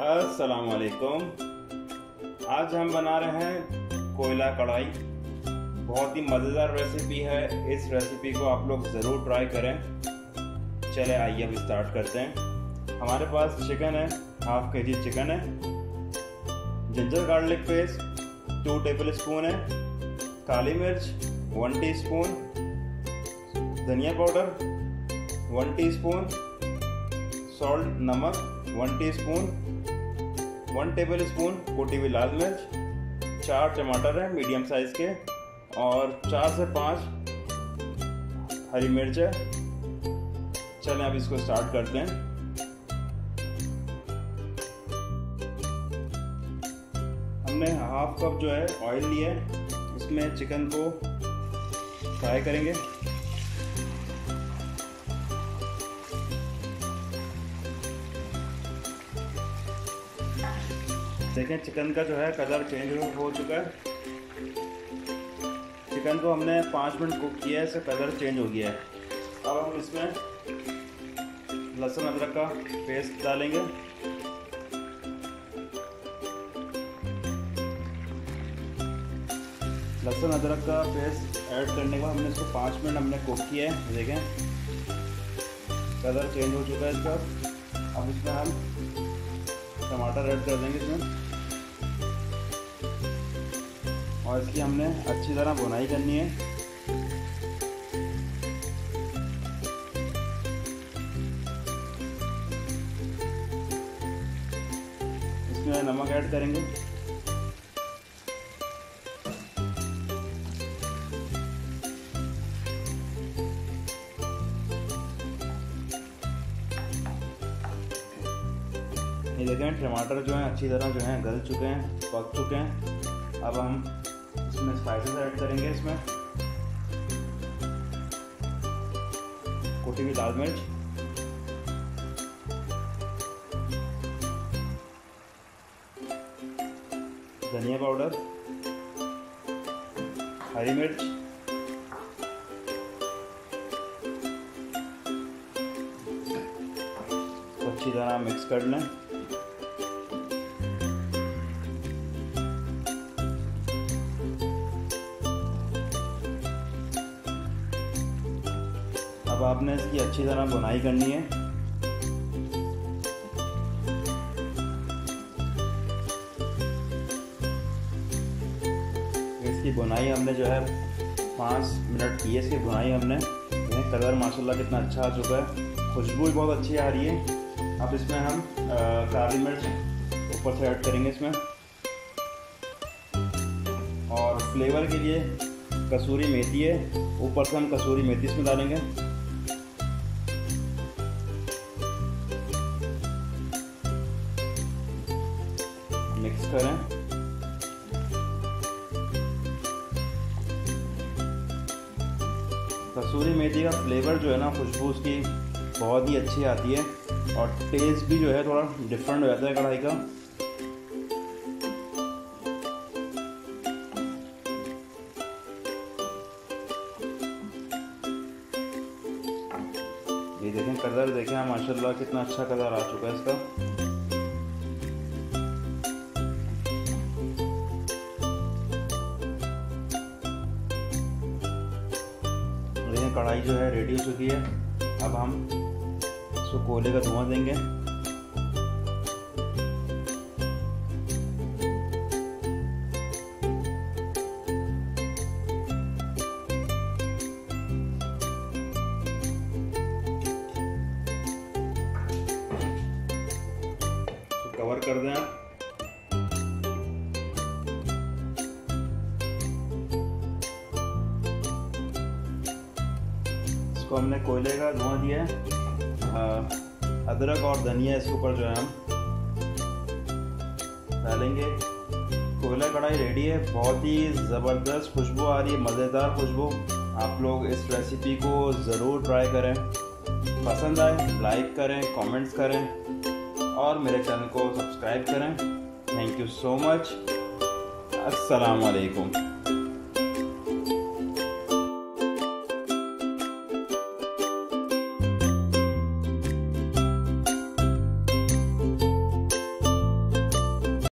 असलकुम आज हम बना रहे हैं कोयला कढ़ाई। बहुत ही मज़ेदार रेसिपी है। इस रेसिपी को आप लोग ज़रूर ट्राई करें। चले, आइए अब स्टार्ट करते हैं। हमारे पास चिकन है हाफ़ के जी चिकन है। Ginger garlic paste two tablespoon है, काली मिर्च वन टीस्पून धनिया पाउडर वन टीस्पून सॉल्ट नमक one teaspoon one tablespoon कोटी हुई लाल मिर्च, चार टमाटर हैं मीडियम साइज़ के, और चार से पाँच हरी मिर्च है। चलें, अब इसको स्टार्ट करते हैं। हमने हाफ़ कप जो है ऑयल लिया है। इसमें चिकन को फ्राई करेंगे। देखें चिकन का जो है कलर चेंज हो चुका है। चिकन को हमने पाँच मिनट कुक किया है इसका कलर चेंज हो गया है। अब हम इसमें लहसुन अदरक का पेस्ट डालेंगे। लहसुन अदरक का पेस्ट ऐड करने के बाद हमने इसको पाँच मिनट हमने कुक किया है, देखें। कलर चेंज हो चुका है इसका। अब इसमें हम टमाटर ऐड कर देंगे इसमें। और इसकी हमने अच्छी तरह बुनाई करनी है। इसमें नमक ऐड करेंगे। ये देखें टमाटर जो हैं, अच्छी तरह जो हैं, गल चुके हैं, पक चुके हैं। अब हम इसमें स्पाइसेस ऐड करेंगे इसमें। कुटी हुई लाल मिर्च। धनिया पाउडर। हरी मिर्च। अच्छी तरह मिक्स कर लें। अब आपने इसकी अच्छी तरह बुनाई करनी है। इसकी बुनाई हमने जो है पाँच मिनट की है, इसकी बुनाई हमने। कलर माशाल्लाह कितना अच्छा आ चुका है। खुशबू भी बहुत अच्छी आ रही है। अब इसमें हम काली मिर्च ऊपर से ऐड करेंगे इसमें। और फ्लेवर के लिए कसूरी मेथी है। ऊपर से हम कसूरी मेथी इसमें डालेंगे। मिक्स करें। कसूरी मेथी का फ्लेवर जो है ना, खुशबू उसकी बहुत ही अच्छी आती है और टेस्ट भी जो है थोड़ा डिफरेंट हो जाता है कढ़ाई का। ये देखें कलर देखें, माशाल्लाह कितना अच्छा कलर आ चुका है इसका। कढ़ाई जो है रेडी हो चुकी है। अब हम इसको कोयले का धुआँ देंगे। कवर कर दें आप। इसको हमने कोयले का धुआँ दिया है। अदरक और धनिया इसके ऊपर जो है हम डालेंगे। कोयला कढ़ाई रेडी है। बहुत ही ज़बरदस्त खुशबू आ रही है। मज़ेदार खुशबू। आप लोग इस रेसिपी को ज़रूर ट्राई करें। पसंद आए लाइक करें कमेंट्स करें और मेरे चैनल को सब्सक्राइब करें। थैंक यू सो मच अस्सलाम वालेकुम